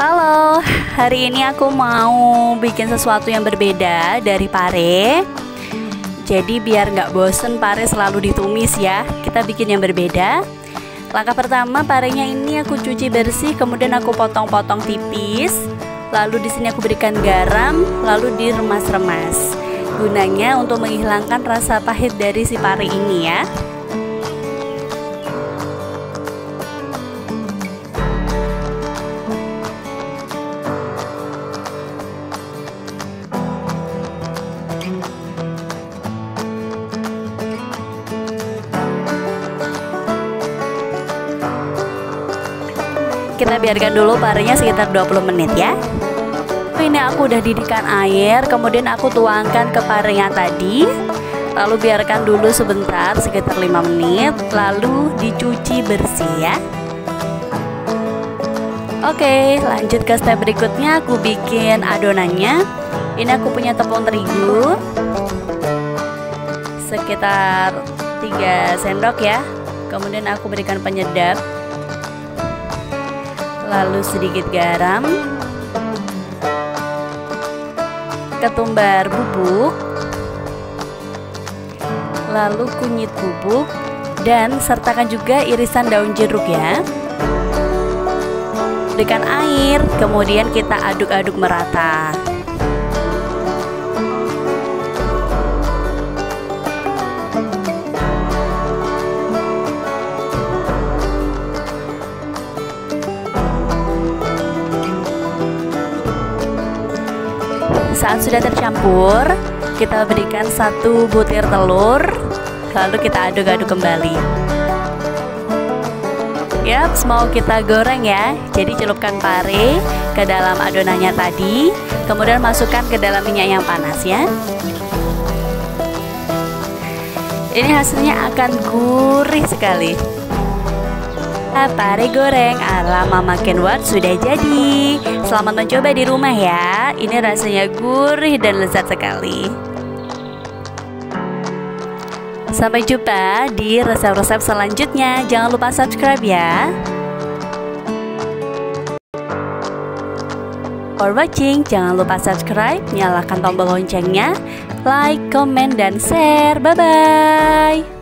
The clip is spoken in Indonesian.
Halo, hari ini aku mau bikin sesuatu yang berbeda dari pare. Jadi biar nggak bosen pare selalu ditumis ya. Kita bikin yang berbeda. Langkah pertama parenya ini aku cuci bersih kemudian aku potong-potong tipis. Lalu di sini aku berikan garam lalu diremas-remas. Gunanya untuk menghilangkan rasa pahit dari si pare ini ya kita biarkan dulu parenya sekitar 20 menit ya. Ini aku udah didihkan air kemudian aku tuangkan ke parenya tadi. Lalu biarkan dulu sebentar sekitar 5 menit. Lalu dicuci bersih ya. Oke lanjut ke step berikutnya. Aku bikin adonannya. Ini aku punya tepung terigu. Sekitar 3 sendok ya. Kemudian aku berikan penyedap lalu sedikit garam, ketumbar bubuk, lalu kunyit bubuk, dan sertakan juga irisan daun jeruk ya. Berikan air, kemudian kita aduk-aduk merata. Saat sudah tercampur, kita berikan satu butir telur, lalu kita aduk-aduk kembali. Yap, mau kita goreng ya. Jadi celupkan pare ke dalam adonannya tadi, kemudian masukkan ke dalam minyak yang panas ya. Ini hasilnya akan gurih sekali. Pare goreng ala Mama Kenwat sudah jadi. Selamat mencoba di rumah ya. Ini rasanya gurih dan lezat sekali. Sampai jumpa di resep-resep selanjutnya. Jangan lupa subscribe ya. For watching, jangan lupa subscribe, nyalakan tombol loncengnya, like, comment, dan share. Bye bye.